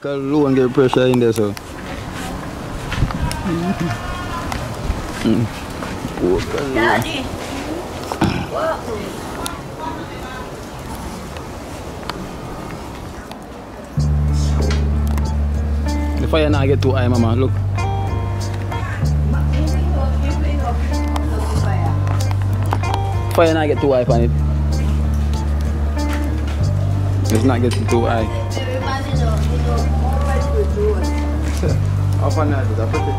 Poke low and get pressure in there, so. Mm. Daddy. The fire not get too high, mama. Look. Fire not get too high on it. It's not getting too high. Up on that, I put it.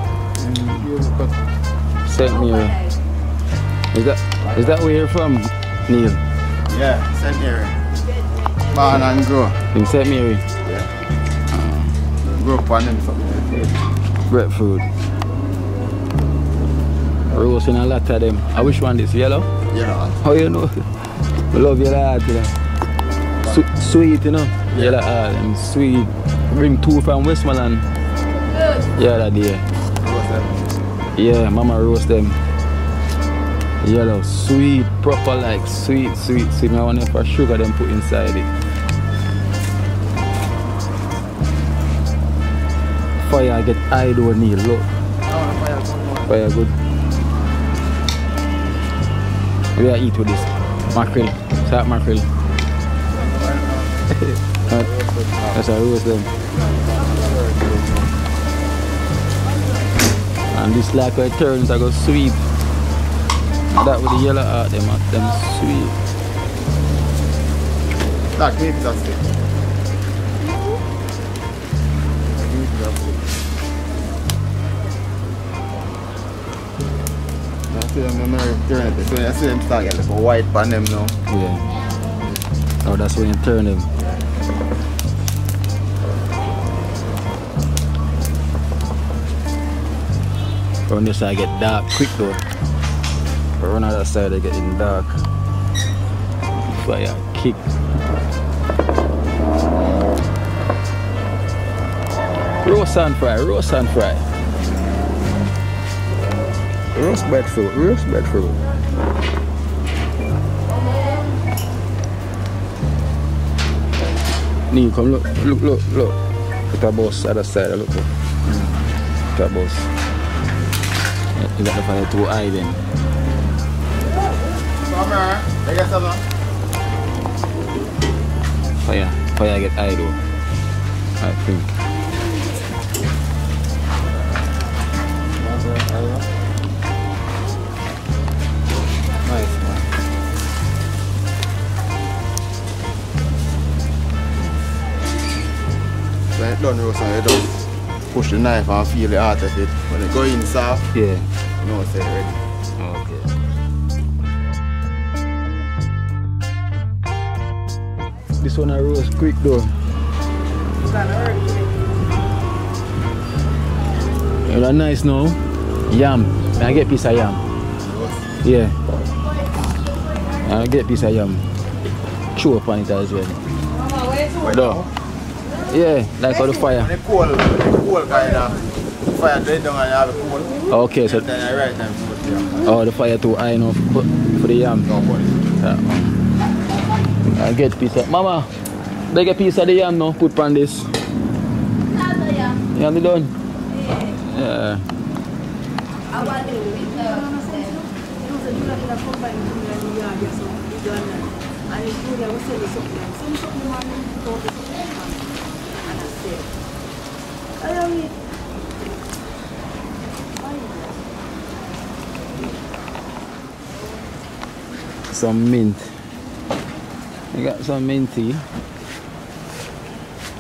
St. Mary. Is that is that where you're from, Niel? Yeah, St. Mary. Born and grow. In St. Mary? Grow up on them something. Breadfruit. Roasting a lot of them. I wish one this? Yellow? Yeah. How you know? I love yellow heart, you know. Su- sweet, you know. Yellow heart and sweet. Bring two from Westmoreland. Yeah, that day. Yeah, mama roast them. Yellow, sweet, proper like sweet, sweet, sweet. I want for sugar them put inside it. Fire I get high though, Niel. Look, fire good. We are eat with this mackerel, salt mackerel. That's a roast them. And this like how it turns, I go sweet. That with the yellow heart, them, are- them sweet. That cake is a stick. Cake is a. I see them in America turn it. So I see them start getting like a white pan them now. Yeah. Oh, that's when you turn them. On this side get dark quick though. But on the other side they getting dark. Fire kick. Roast and fry, roast and fry. Roast breadfruit, roast breadfruit. Niel, come look, look, look, look. Put a bus other side, look. look. Mm. Put a bus. You got the fire too high then. Fire, fire get high though. I think. Nice man. It done roast and you just push the knife and feel the heart of it. When it go in soft, Yeah. you know it's ready. Okay. This one a roast quick though. You know nice now. Yam. May I get piece of yam? Yeah. I get piece of yam. Chew up on it as well. No. Yeah, like how the fire. When it cold, when it kind of fire dead down and have it cold. Okay, so Then I right time put it down. oh the fire too high enough for, for the yam. No boy. Yeah. I get piece of Mama, they get piece of the yam now, put on this. Yeah, me done. Yeah. Some mint. You got some minty.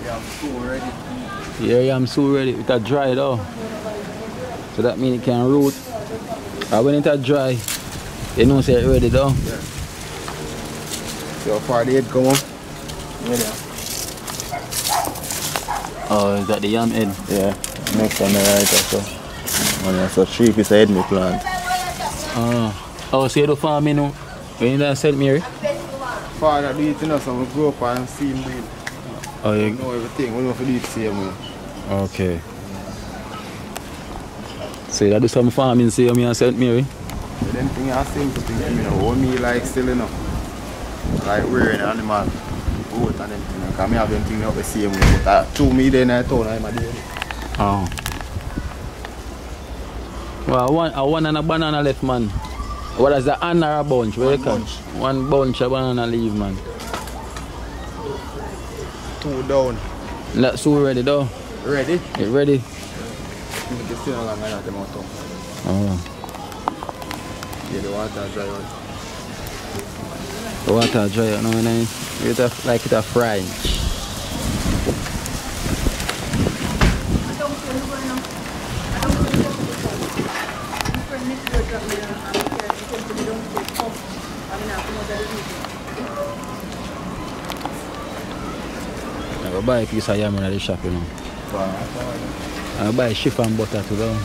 Yeah, I'm so ready. Yeah, yeah, I'm so ready. It a dry though. So that means it can root. And when it a dry, you know say it ready though. So how far the head come up? Yeah. Oh, uh, oh is that the yam head? Yeah. Next one the right also. When you so three piece of head me plant. Oh. Oh, so you do farming now? When you done St. Mary? Father do it you know, so we grow up and see him do it. Oh, you, know everything, we know if we do it same way. okay. So you do some farming, see me and St. Mary? So them thing are simple thing to me now. What me like still you know. Like rearing animal. Goat and them. Because have them up the same way. But uh, two me there in the town, I'm a day. Oh. Well, uh, one and a banana left, man. What is the hand or a bunch? Where One bunch. One bunch of banana leave, man. Two down. That's so ready, though. Ready? Ready? You can still long and them out. Oh. Yeah, the water dry out. The water dry out now, you have like a fry. I go buy a piece of yam in the shop, you know. I buy chiffon butter too, though.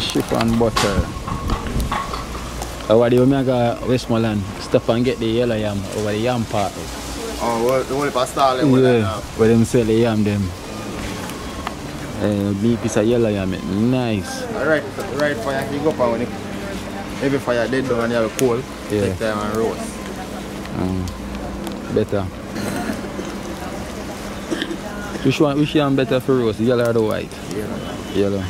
Chiffon butter. Over the Omega Westmoreland, stop and get the yellow yam over the yam part. Oh, the only pasta left with Yeah, that where them sell the yam them. Uh, big piece of yellow yam, it nice. now. Right, right fire can go up and when it, every fire dead down and you have a coal, Yeah. take time and roast. Um, better. Which one? Which yam better for roast? Yellow or the white? Yeah. Yellow.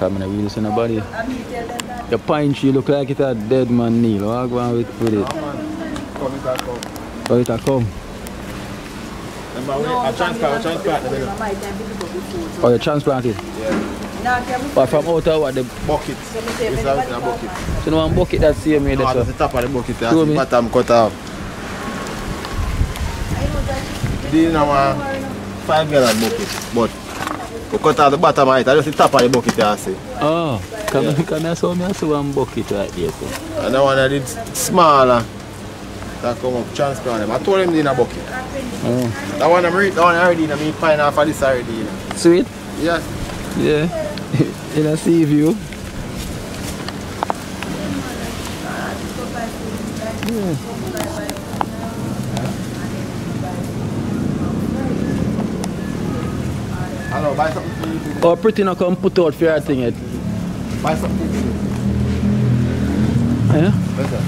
Coming a wheels in the body. Your pine tree look like it a dead man kneel. What go on with, with it? Come, it can come. Oh, it a come. Remember, we, I transplant, I transplant the. Oh, you transplant it. Yeah. But from out of what? The, Bucket. This is how it's in a bucket. so no one bucket that same way No, that's that's the top of the bucket. That's Show the bottom cut off. This is our five gallon bucket, but we cut off the bottom of it. That's the top of the bucket, you see. Oh, come, come here, so me I see one bucket right there. So. And the one that did smaller, that come up transplant them. I told him in a bucket. Oh. That one I'm read, that one already, I mean, find off of this already. You know. Sweet? Yeah. Yeah. in a Seaview. I know, buy something for you. Oh, pretty no come put out for your thing yet. Buy something. Yeah? Better.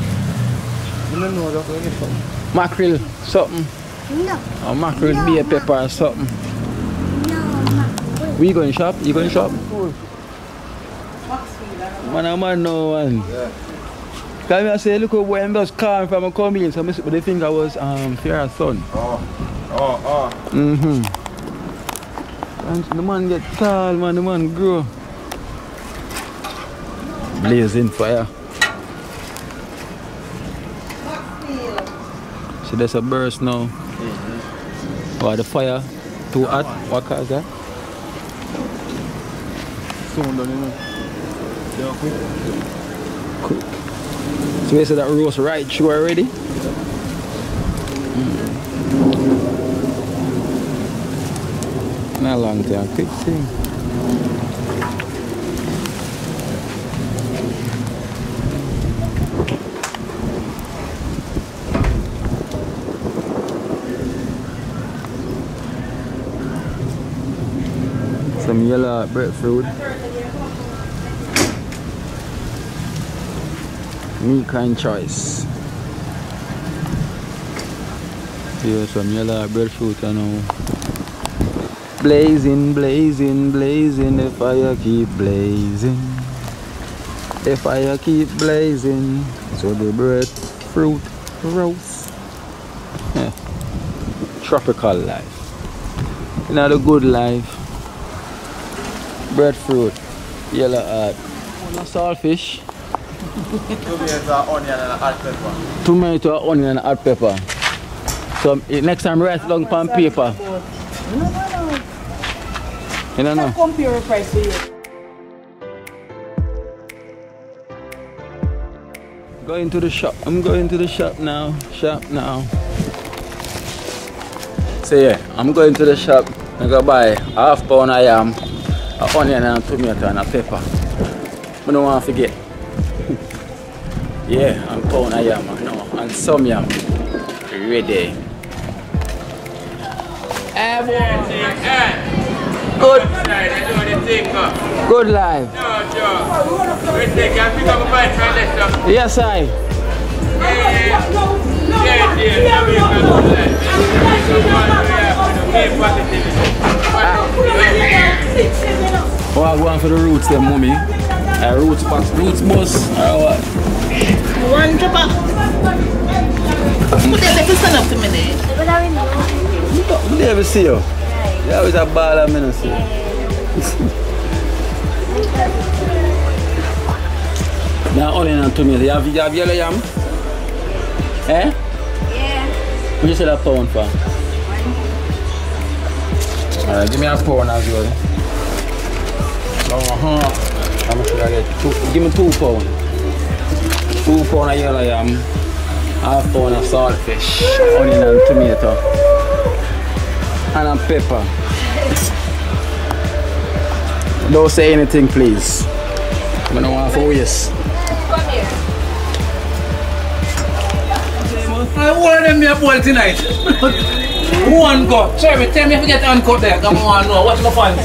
You don't know, just get something. Mackerel, something. No, Or mackerel, No, beer ma- pepper or something. no, ma. We going shop? You going shop? Man, a man no one. Yeah. Come I say, look at where I'm just calm from a come in. So, but they think I was um, fear son. Oh, oh, oh. Mm-hmm. And the man get tall, man, the man grow. Blazing fire. So there's a burst now. Why the fire too hot? What cause that? Soon done, you know. Yeah, quick. Quick. So you said that roast right through already? Mm. Not a long time, quick thing. Some yellow breadfruit. Me kind choice. Here some yellow breadfruit you know. Blazing, blazing, blazing, the fire keep blazing. The fire keep blazing. So the breadfruit roast. Yeah. Tropical life. The good life. Breadfruit. Yellow heart. No saltfish. Tomato, onion, and hot pepper. tomato, onion, and hot pepper. So next time write it down on paper. No, no, no. You don't know. Compare price for you. Going to the shop. I'm going to the shop now. Shop now. So yeah, I'm going to the shop. I'm gonna buy half pound of yam, a onion and a tomato and a pepper. I don't want to forget. yeah, and pound of yam, no, and some yam. Ready. Boy. Good. Life. Good life. Yes, I. Oh, I go on for the roots then, mommy. Uh, roots box, roots bus. Or what? One chopper. Put stand up to me there. But I remember. You never see you. You always a ball of minutes. now, onion and tomato. You have, you have yellow yam? Eh? Yeah. What you sell a pound for? Alright, give me a pound as well. Uh-huh. How much should I get? Two, give me two pound. Two pound of yellow yam. Half pound of saltfish. Onion and tomato. And a pepper. Don't say anything, please. I don't want to waste. I want them here boil tonight. One go. Cherry, tell me if you get uncut there. Come on, no. What's my fun?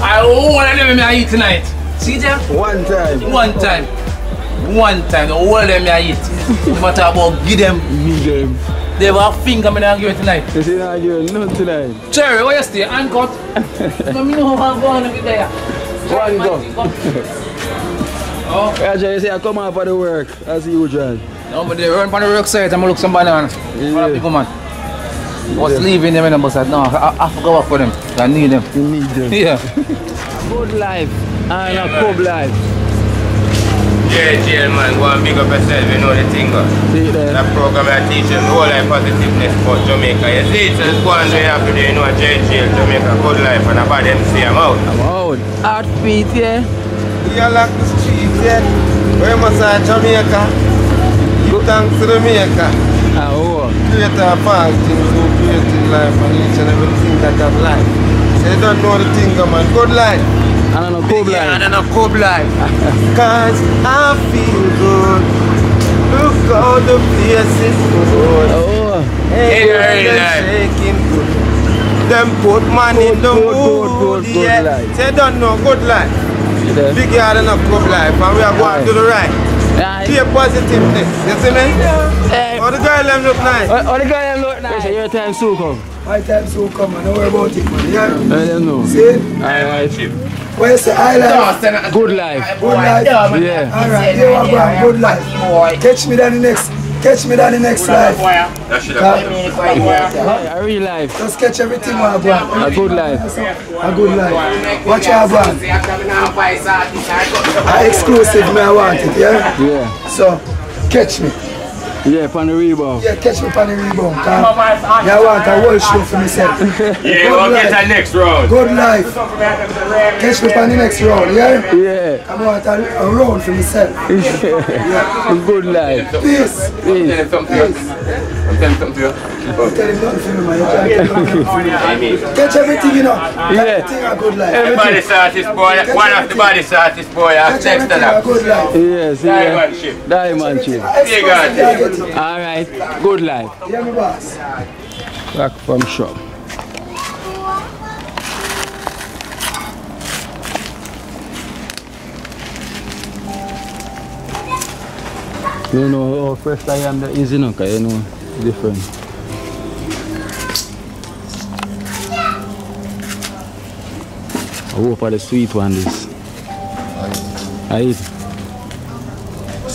I want them here eat tonight. See them? One time. One time. One time. All them here eat. No matter about give them. Me them. They have a finger me and give it tonight. You see that girl? No tonight. Cherry, where you stay? Uncut. no, me know how I'm going to get there. One go. Oh, Yeah, Jay, you say I come out for the work as usual. no, but they run on the work site. I'm going to look some banana. Yeah. Yeah. man. I was leaving them in the bus. I said, no, I, I forgot work for them. I need them. You need them. Yeah. Good life and a pub life. Yeah, jail man, go and big up yourself, you know the thing. uh. See there? That program I teach them whole life positiveness about Jamaica. You see, it's just go and do you have to you know, jail, jail, Jamaica, good life, and about them see I'm out. I'm out. Hard feet, yeah. We are like the streets, yeah. Where must I Jamaica? Give thanks to Jamaica. Ah, oh. Creator of all things who created life and each and everything that have life. So you don't know the thing, man. Good life. And on a pub life. and a good life. Cause I feel good. Look how the place is good. Oh. Hey, In real them life. shaking good. Them put man in the Good, good, mood. good, good yeah. life. Say don't know good life. See there? Big yard and a good life. And we are going Aye. to the right. Aye. Be a positiveness. You see me? Hey. Oh, the girl them look nice. Oh, oh, the guy them look nice. Your time soon come. My time so come, I don't worry about it, man. Yeah. I don't know. See? Alright. Where you say island? Good life. Good life. Yeah. Alright, here we go. Good life. Catch me down the next. Catch me down the next life. That should have Yeah, a real life. Just catch everything while I go. A good life. A good life. Watch your go. A exclusive me I want it, yeah? Yeah. So, catch me. Yeah, pan the rebound. Yeah, catch me on the rebound. Cause yeah, I want a whole show for myself. Yeah, go get that next round. Good life. Catch me on the next round, yeah? Yeah. I want a, a round for myself. Good life. Peace. Yeah. I'm telling something to you. Don't tell him nothing for me, man. You can't tell him nothing for me. Catch oh, everything, you know. Everything a good life. Body artist boy, one of the body artist boy, Catch next to everything a that. good life. Yes, yeah. Diamond ship. Diamond chip. Big Exclusive, artist. It. Alright. Good life. Back from shop. You know how fresh I am that is, you know, you know, different. I hope for the sweet one this. I eat.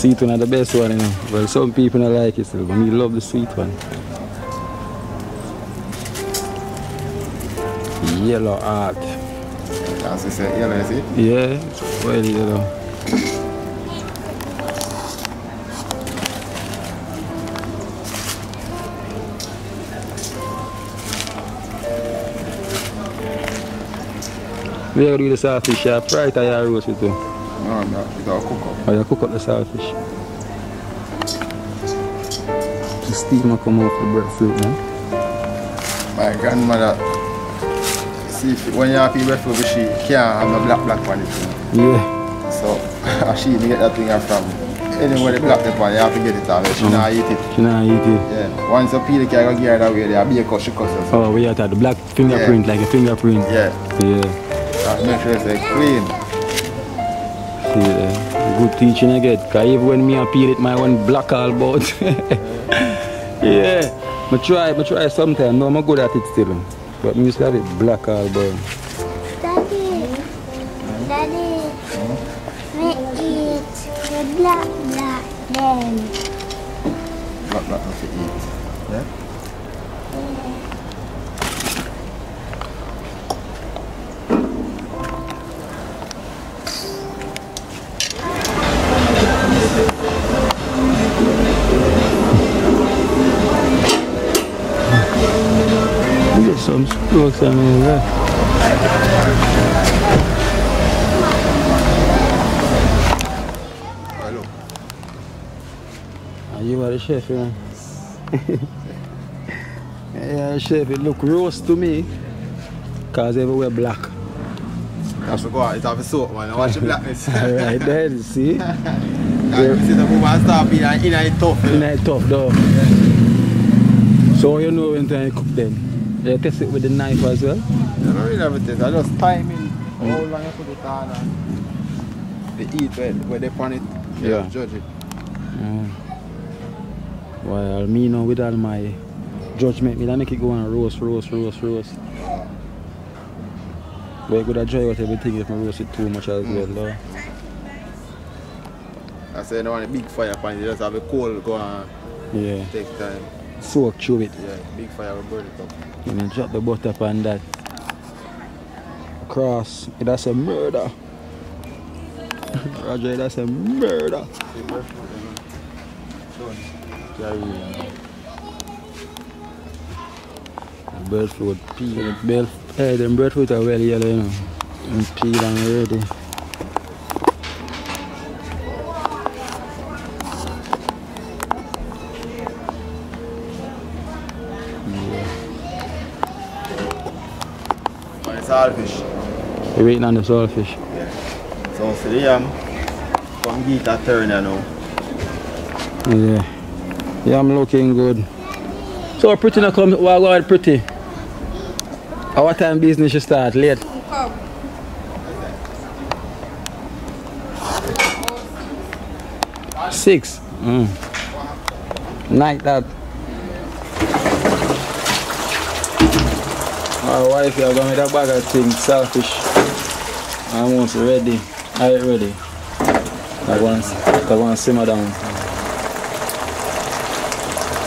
Sweet one are the best one, you know. Well, some people don't like it still, but me love the sweet one. Yellow heart. As you say, know, you see? Yeah, well, yellow. We are do the saltfish, yeah, fry it or you roast it too. No, no, you gotta cook up. Or you cook up the saltfish. The steam will come off the breadfruit, man. My grandmother, see, if, when you have your breadfruit, she can't have no black black one. Yeah, So, she didn't get that thing from anywhere the black pepper, you have to get it out. She uh-huh. not eat it. she not eat it. Yeah. Once you peel it, you go get it away, they be a cut, she cut it. So, Oh, we had the black fingerprint, like a fingerprint. yeah. Yeah. Make sure it's clean. See there. Uh, good teaching I get. Cause even when me appeal it, my one black all about. yeah. I try, I try sometime. No, I'm good at it still. But me used to have it black all about. Daddy, Daddy, we eat the black black then. Black black not to eat. Yeah? Some strokes on me, yeah. Hello. And you are the chef, you know. yeah, chef, it look roast to me. Cause everywhere black. Have to go out, it have a soap man, and watch the blackness. Alright then, see? And you see the woman start being in in it tough. In eh? a tough though. So you know when time you cook then? You test it with the knife as well? I don't really have a test, I just timing how long you put it on and the eat where, where they pan it. Yeah. Judge it. Mm. Well, me now with all my judgment, me that make it go on roast, roast, roast, roast. But you could have enjoy out everything if I roast it too much as well, though. I say no want a big fire pan, you just have a coal go and Yeah. take time. Soak through it. Yeah, big fire will burn it up. And then drop the butter upon that. Cross. That's a murder. Roger, that's a murder. See, breadfruit, you know. Done. Carry on. Breadfruit, peel, bell, hey, them breadfruit are well yellow, you know. And peel and ready. We're waiting on the saltfish. So for the yam, come get a turn know. Yeah. Yeah, I'm looking good. So pretty now come, well, pretty? At what time business you start? Late? Six. Mm. Night that. My wife here got me that bag of things, selfish. I'm almost ready. I ready. I want, I want to simmer down.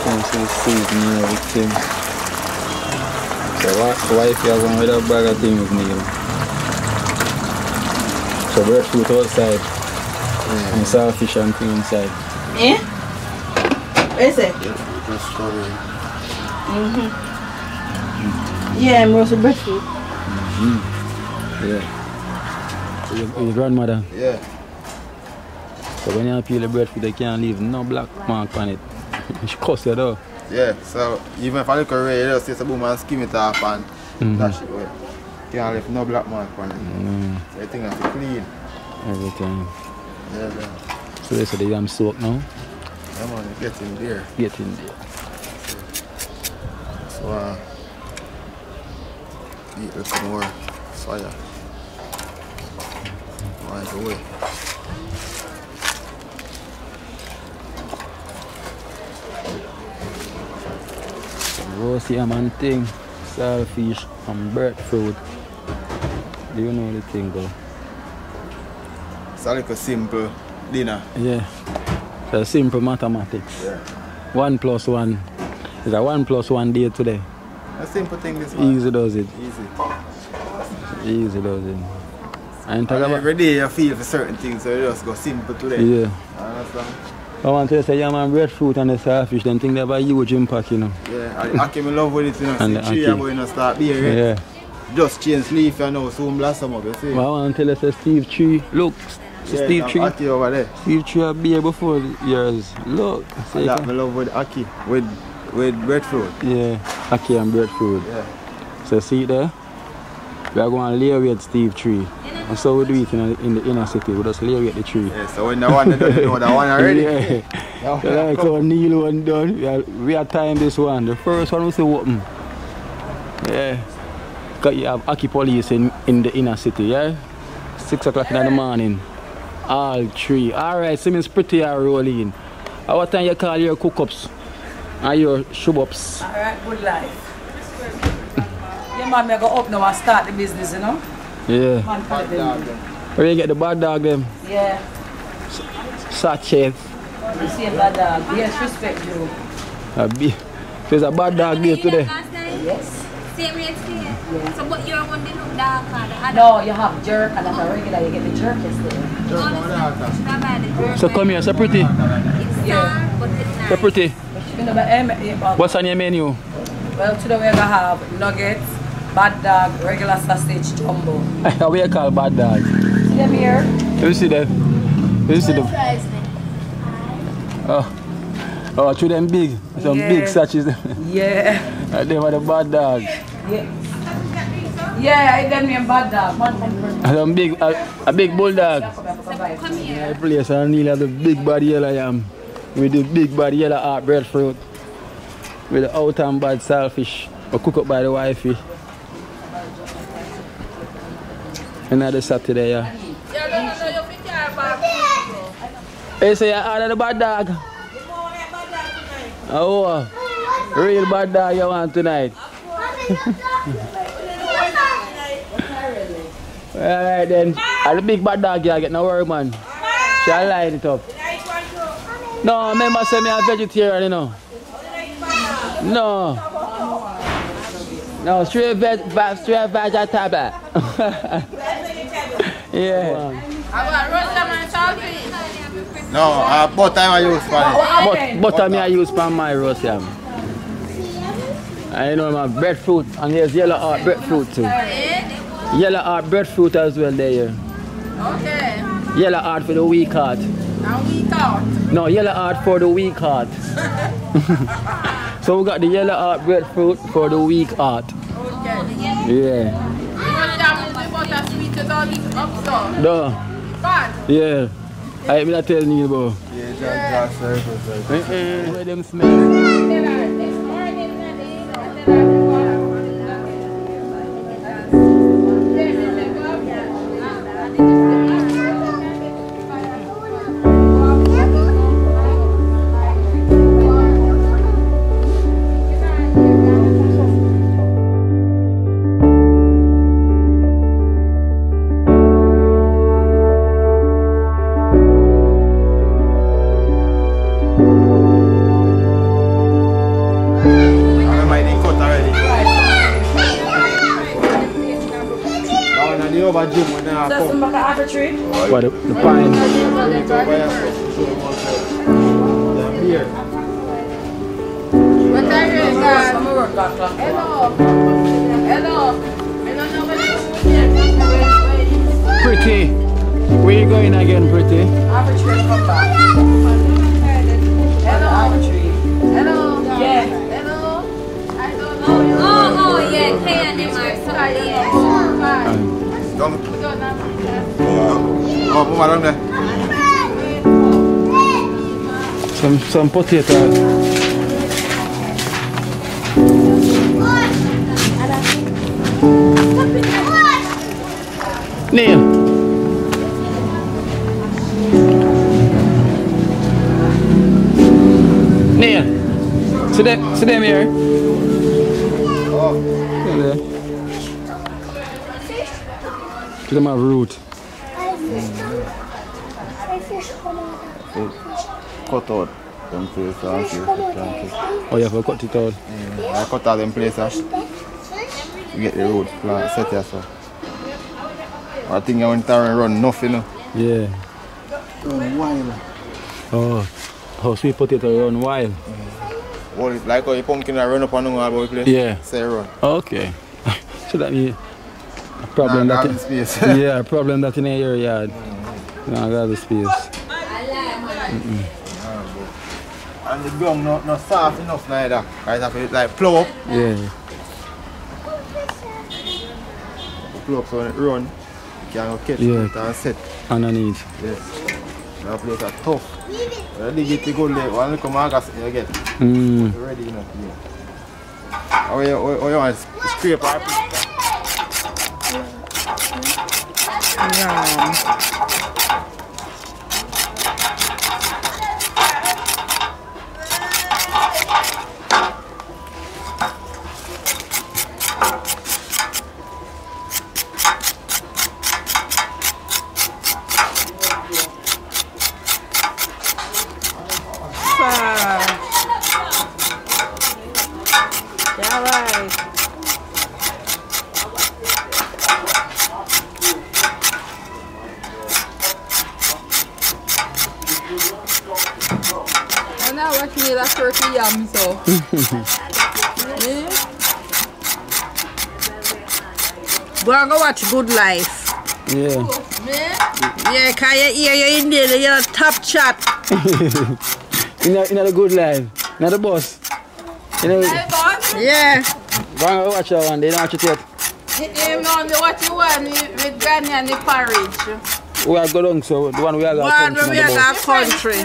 Some some season and everything. So wi- wife here going with that bag of things with me. You know. So breadfruit outside. And saltfish and thing inside. Eh? What is it? Just strawberry. Yeah, I'm roasted breadfruit. Yeah. Your, your grandmother. Yeah. So when you peel the breadfruit, they can't leave no black mark on it. she cuss you though. Yeah, so even if I look around, you just see some boom and skim it off and Mhm. dash it away. Can't leave no black mark on it. Mm, So I think that's clean. everything. Yeah, yeah. So they say the yam soak now. Yeah, man, get in there. Get in there. So, uh, eat a little more fire. Right away. Roast yam and thing, saltfish and breadfruit. Do you know the thing go? It's a simple dinner. Yeah. So simple mathematics. Yeah. One plus one. Is a one plus one day today. A simple thing this man. Easy does it. Easy. Easy does it. And talk And about every day you feel for certain things, so you just go simple today. Yeah. Understand? I want to say yam and breadfruit and the saltfish, then think they have a huge impact, you know. Yeah, I, I came in love with it, you know. And the tree are going to start bearing. Yeah. Just change leaf and now soon blossom up, you see. But I want to tell you, say Steve Tree, look, yeah, Steve Tree, ackee over there. Steve Tree a beer before yours. Look, say That me love with ackee, with with breadfruit. yeah, ackee and breadfruit. Yeah. So see it there? We are going to lay with Steve Tree. And so we do it in, the- in the inner city. We just lay with the tree. Yeah, so when the one they done, you know the one already. Yeah. That So one like come. so Niel one done. We are, we are time this one. The first one we say open. Yeah. Cause you have ackee police in, in the inner city, yeah? Six o'clock in the morning. All three. Alright, so means pretty are rolling. At what time you call your cook-ups? And your shub-ups? Alright, good life. Yeah, man, me go up now and start the business, you know? Yeah. Man, put it in. Where you get the bad dog them? Yeah, Sachet. you see a bad dog. Yes, respect you. A big, there's a bad dog there today. Yes. Same rate here. So, but you're one that look darker. The other No, you have jerk and that's a regular, you get the jerk yesterday. Honestly, not bad. So come here, so pretty. It's dark, but it's nice. So pretty. You know, but, yeah, but- What's on your menu? well, today we're gonna have nuggets, bad dog, regular sausage, jumbo. How we call bad dog? See them here? You see them? You see them? Oh. Oh, to them big. Some big Yeah. sachets. Yeah. And them are the bad dogs. Yeah. Yeah, I done me a bad dog. Some big, a, a big bulldog. Come here. I place and Niel have the big body yellow yam. With the big body yellow heart breadfruit. With the out and bad saltfish. Or cook up by the wifey. Another Saturday, yeah. Hey, say you order the bad dog. Oh, uh, real bad dog you want tonight. Alright then. And the big bad dog you get no worry man. Shall line it up. No, remember say me a vegetarian, you know. No. No, straight veg, straight vegetable. yeah. I've got rusty and my chocolate. No, uh, butter I use for it. But butter me I use for my roast yam. And you know my breadfruit and there's yellow heart breadfruit too. Yellow heart breadfruit as well there. Okay. Yellow heart for the weak heart. Now we talk. No, yellow heart for the weak heart. so we got the yellow heart breadfruit for the weak heart. Okay. Yeah. police officer. No. Bad. Yeah. I me not tell Neil, bro. Yeah, just, just circle, circle. Uh -uh. Where them smell? Hello. Hello. Pretty. Where you going again, pretty? Apple come back. Hello. Apple. Hello. Yeah. Hello. I don't know. Oh, oh. Don't. Oh, down there. Some some potato. Niel. Niel. Sit them, sit them here. Oh, yeah, there. Give them a root. I fish come out. cut out them place and see if you. Oh, to cut it out. I cut out them places. Get the road plant set so. I think I went there and run nothing. You know. Yeah. Oh, how sweet potato run wild. Well, it's like how you pumpkin I run up on the wall about the place. Yeah. Say run. Okay. so that means a problem Nah, that nah, the space. yeah, a problem that in your yard. No, I got the space. And the ground not, not soft enough neither. I have to like plow up. Yeah. Plow up so when it run, you can catch Yeah. it and set. Underneath. Yes. That place are tough. When you dig it, you go there. When you come August, you get Mm. you ready enough. Yeah. Or you, or, or you want to scrape or Alright. Alright. And now watch me that turkey yam so. yeah. Go and go watch Good Life. Yeah. Yeah, cause you hear you in there, you're a top chat. in, a, in a good life. Not the boss. You know, Yeah. go and watch that one. They don't watch it yet. Him now the what you want with granny and the porridge. We are go down, so the one we are going One to where we are got country.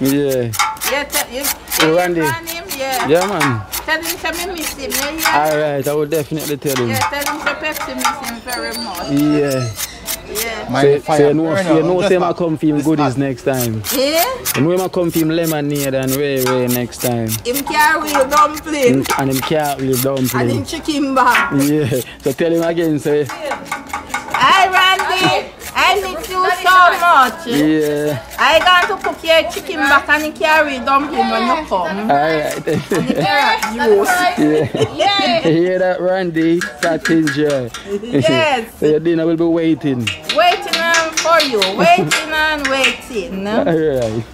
Yeah. Yeah, tell him. Oh, Randy. him, yeah. Yeah, man. Tell him say me miss him, yeah. yeah. Alright, I will definitely tell him. Yeah, tell him say Pepsi miss him very much. Yeah. Yeah. So, so you know, you know, say I come for him goodies next time. Yeah? You know, I come for him lemonade and way, way next time. Him carry real dumpling And him can't really and him chicken back. Yeah. So tell him again, say, Hi Randy, I miss you so much. yeah. I going to cook your chicken back and carry dumpling when you come. Alright. Carrot juice. yeah. You hear that, Randy? That is joy. Yes. so your dinner will be waiting. For you, waiting and waiting. Alright.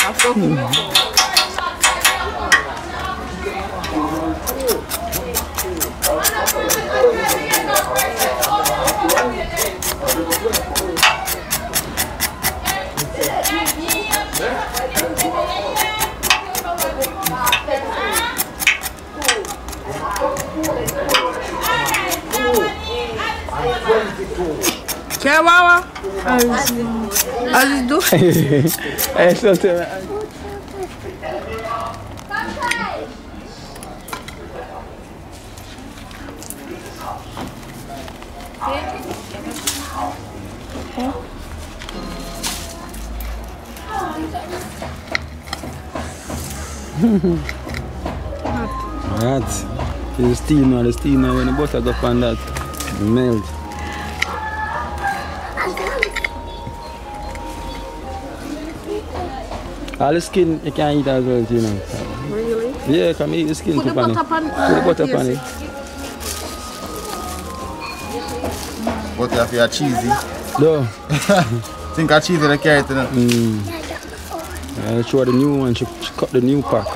I cook Chihuahua. As you do. hey, so tell me. Right. The steam now, the steam now when the butter go on that All the skin you can eat as well, you know. Really? Yeah, come eat the skin Put the too, Pani. butter pan- Put the butter yes. on it. But if you're cheesy. No. Think of cheesy the carrot, you know? Mm. Yeah, show the new one, she, she cut the new pack.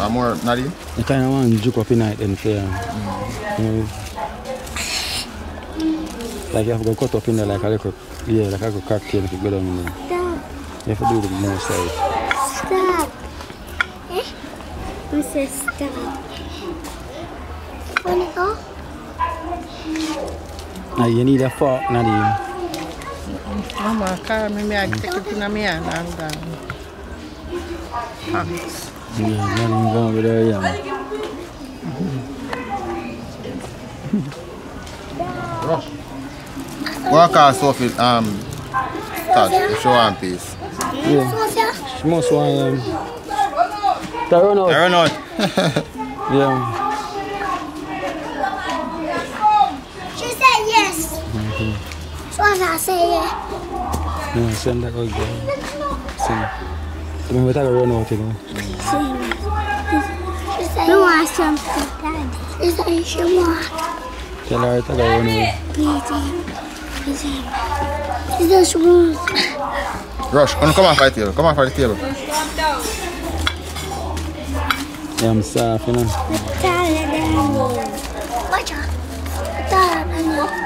Uh, more, not you? You kind of want to juke up in night and fair. You know, like you have to go cut up in there like a little, yeah, like a little cocktail if you go down in there. Stop. You have to do the more side. Stop. Eh? Who says stop? Wanna go? Now you need a fork, Nadine. Mama, carry me, me, I take it in my hand and um, thanks. Yeah, Nadine going with her, yeah. Rush. Walk out Sophie, um, touch, if she want peace. Yeah. She must want, um, to run out. Run out. Yeah. She said yes. So I say yes. Yeah, send that out there. Send. Remember that run out, you know. She said no, want something, Daddy. She said she want. Tell her to go run out. She said, she just want. Rush, come come off the table, come off the table. Yeah, I'm soft, you know. Taller than me. Watch out. Taller than me.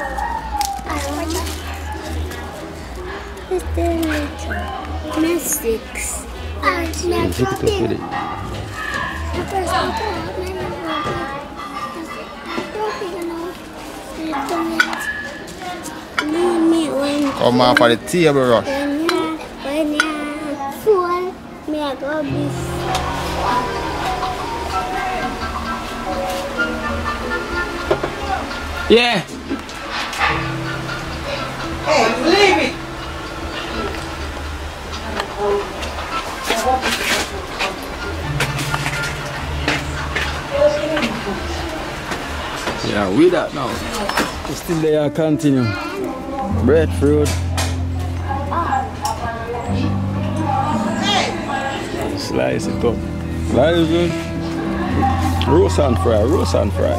Me on for the table, Rush. when you're full. Me I go be Yeah. Hey, leave it. Yeah, we that now. Still there, continue. Breadfruit. Slice it up. Slice it. Roast and fry, roast and fry.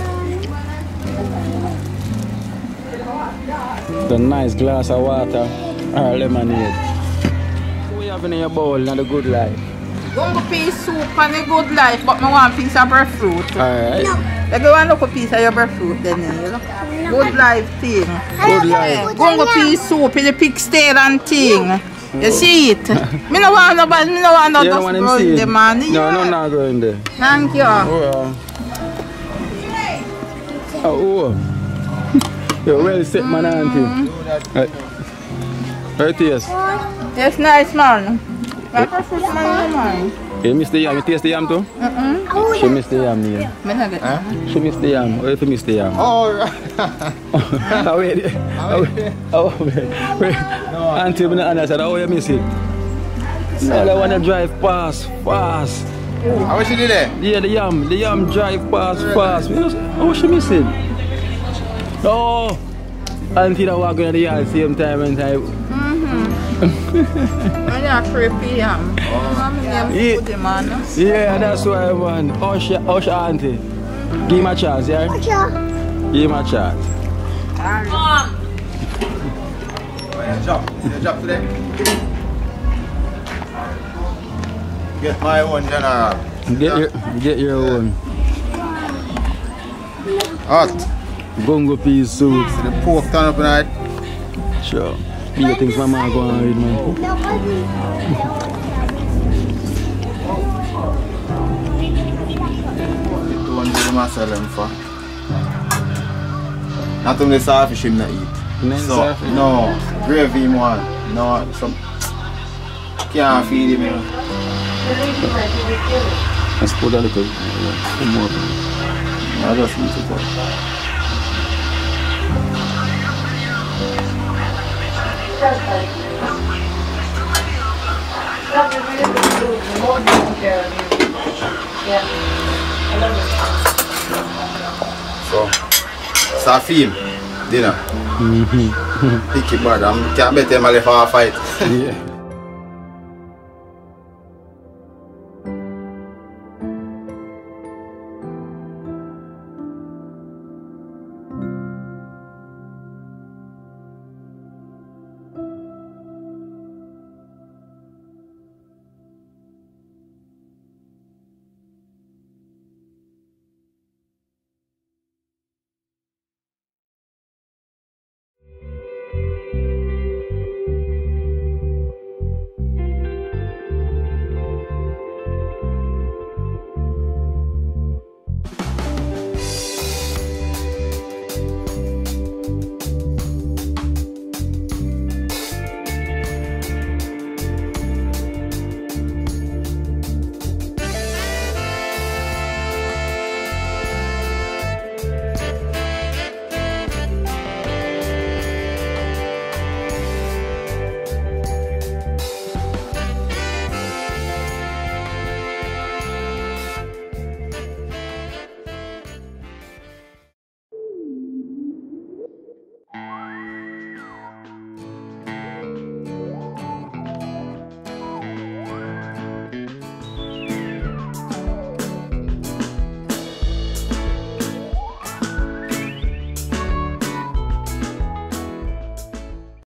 The nice glass of water or lemonade. What you having in your bowl in the good life? Gungo pea soup and a good life, but I want a piece of breadfruit. Alright. Like you go want a piece of your breadfruit then, you know? Good life thing. Good life. Gungo pea soup in the pig stale and thing. Oh. You see it? me no want nobody, me no want no dust want him grow in see the man. No, no, not going there. Thank you. Oh, yeah. oh, oh. You're well set, man, mm. auntie. Right. Right, yes. Yes, nice man. Like a fruit man, man. You miss the yam? You taste the yam too? Mm-mm. She miss the yam, yeah. Me not get She miss the yam. Or if you miss the yam? Oh, oh, oh, wait. Oh, wait. Oh, wait. wait. Auntie, me not understand. How you miss it? No, I want to drive fast, fast. How she did that? Yeah, the yam. The yam drive fast, fast. You know, How she miss it? No. Auntie that walk in the yard same time and time. I not free PM. Oh. name Yeah. food. Yeah, that's why, man. Hush, hush, auntie. Give him a chance, yeah? Give him a chance. Mom. Your job. Your job today. Get my own general. Get your, get your own. Hot. Gungo pea soup. See the pork turn up tonight. Sure. Few things my man go on with, man. The one that I sell them for. Not only saltfish him not eat. Not so, saltfish? No. Gravy him want. No, some... Can't feed him. You know. Let's put a little one more. I just eat it up. So, Safim, dinner. Picky bad. I can't bet him I left a fight. Yeah.